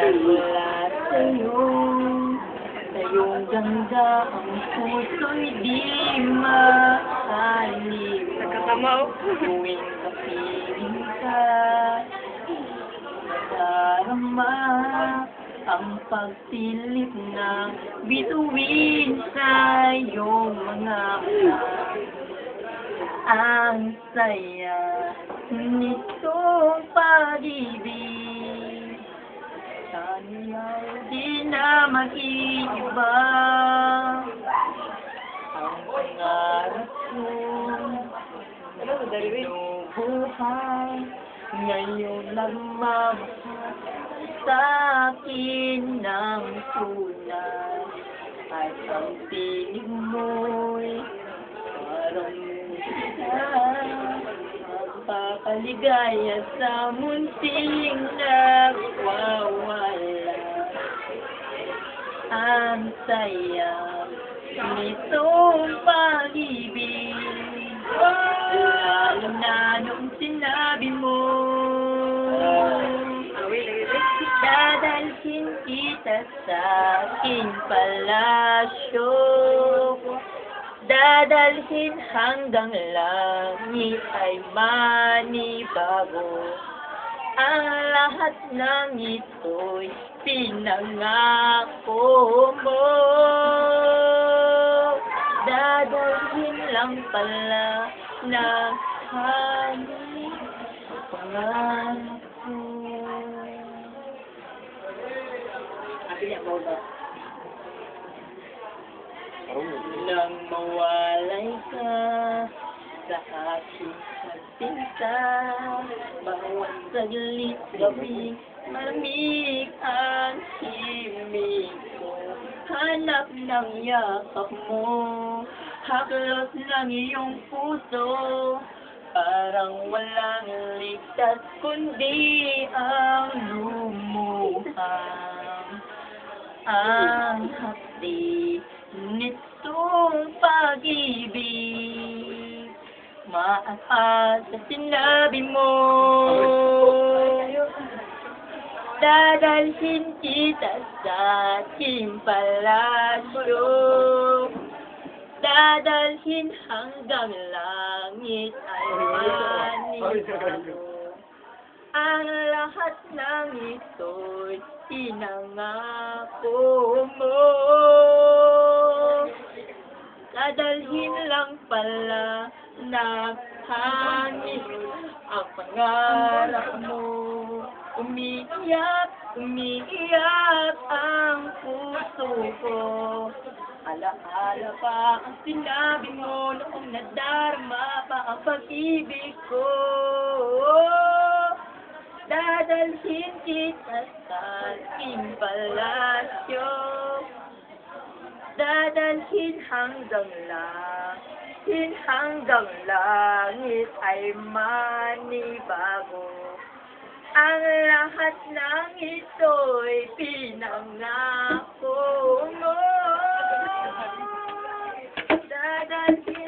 Nagmula sa'yo Sa iyong ganda Ang puso'y di maalim Nagkakamaw. Tuwing kapiling ka Darama Ang pagsilip ng bituin Sa iyong mga mata Ang saya nitong pag-ibig. Sana'y di na mag-iiba. Ang pangarap ko buhay Ngayon nagmamahal sa akin ng tunay. At ang tinig mo'y parang Magpapaligaya sa munting nagwawala. Ang saya nitong pag-ibig Lalo na nung sinabi mo. Dadalhin kita sa aking palasyo Dadalhin hanggang langit ay manibago. Ang lahat ng ito'y pinangako mo. Dadalhin lang pala ng hangin ang pangarap ko. Sabi niya, Nang mawalay ka sa aking pagpinta. Bawat saglit gabi malamig ang himig ko. Hanap ng yakap mo Haklos ng iyong puso. Parang walang ligtas kundi ang lumuhang. Ang hapdi nitong sa sinabi mo Dadalhin kita sa aking palasyo. Dadalhin hanggang langit ay manibago ang lahat ng ito'y pinangako mo. Dadalhin lang pala ng hangin ang pangarap mo. Umiiyak, umiiyak ang puso ko. Alaala pa ang sinabi mo noong nadarama pa ang pag-ibig ko. Dadalhin kita sa aking palasyo Dadalhin hanggang langit Hanggang langit ay manibago. Ang lahat ng ito'y pinangako mo. Dadalhin